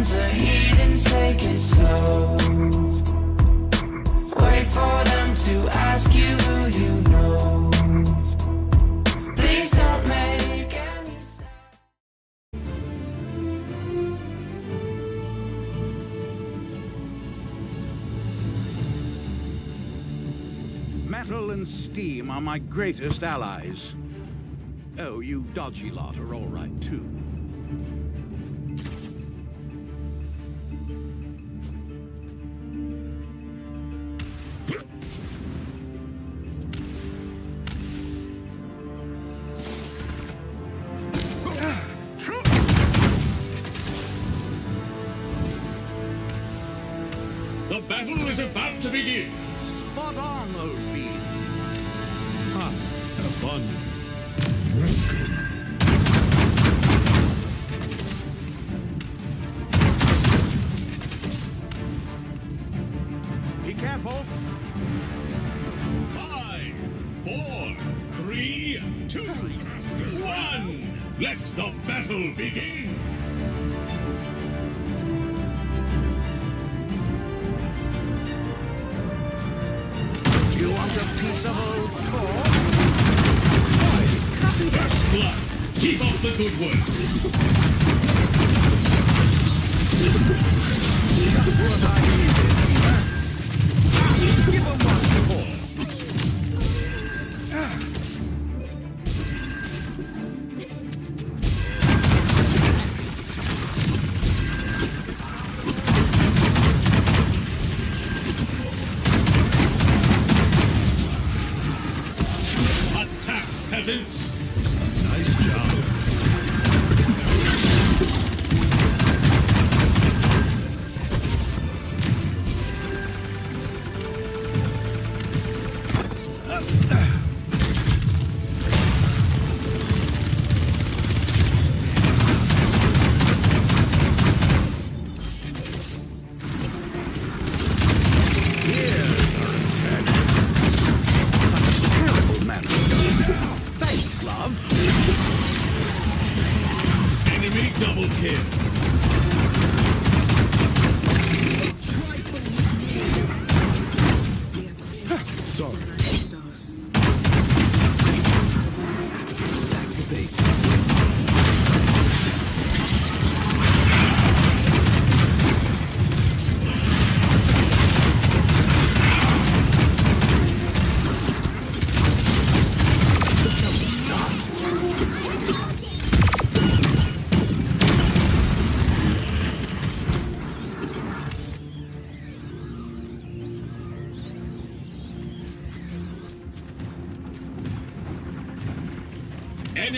bunch of heathens take it slow. Wait for them to ask you who you know. Please don't make any sense. Metal and steam are my greatest allies. Oh, you dodgy lot are all right, too. Old bean. Ha! Good work. Was I easy? Terrible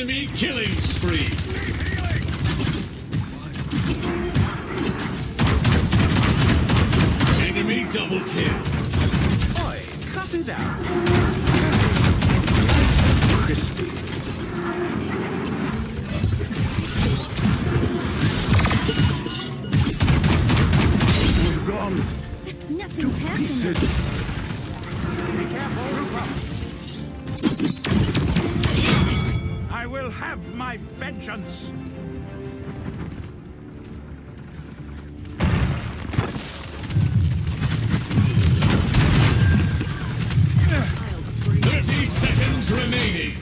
Enemy killing spree. Enemy double kill. Oi, cut it remaining.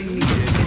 aí.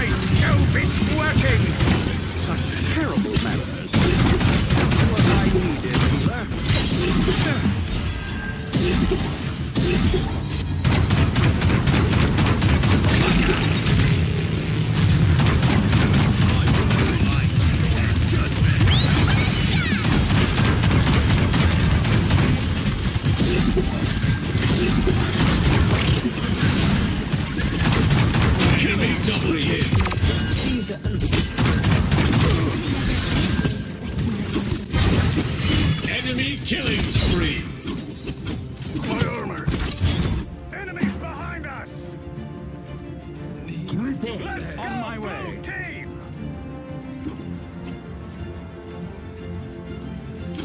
By Jove, it's working! Such terrible manners. What I needed. Enemy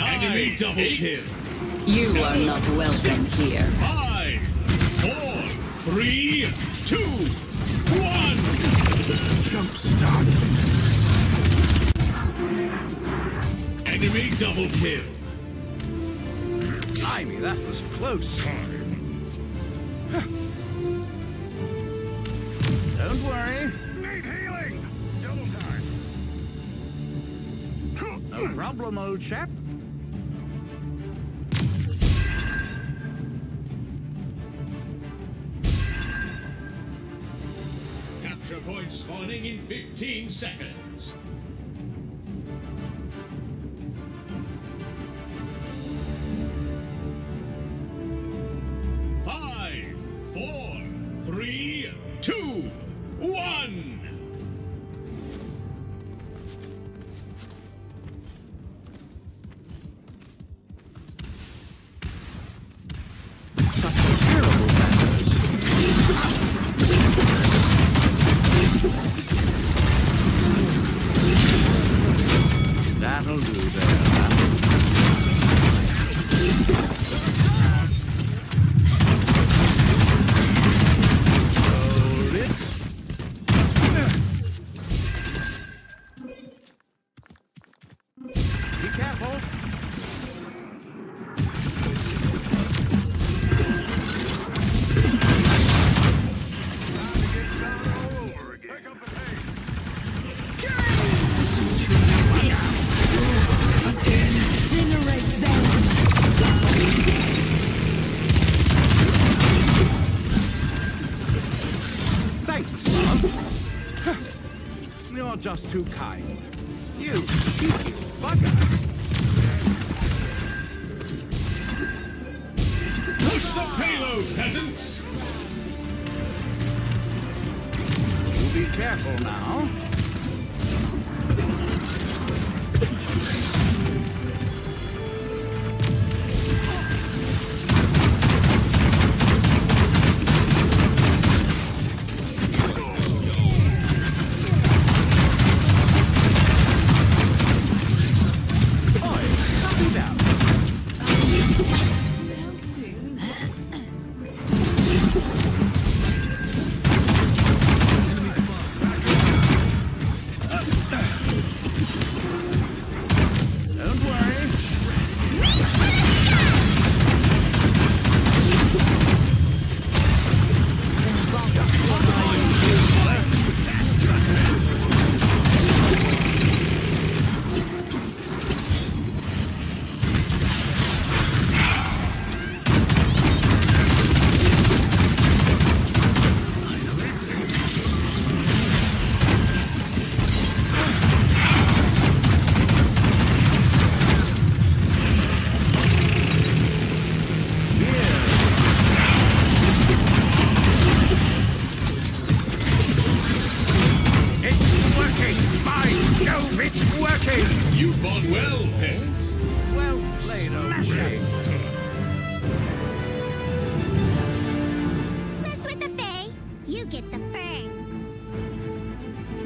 Need healing. Ten! Nine! Enemy double kill! You are not welcome here. Five, four, three, two, one! Jump start. Enemy double kill! Blimey, that was close. Don't worry. Need healing. Double time. No problem, old chap. Spawning in 15 seconds. Now.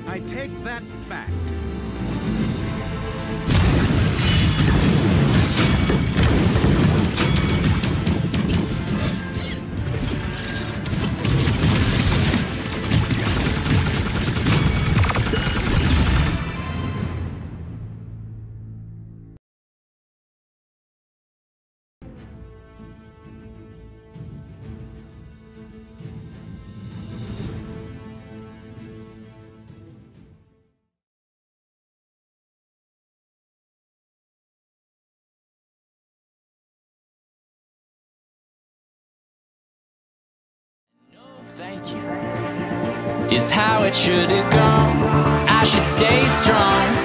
I take that back. Is how it should have gone. I should stay strong.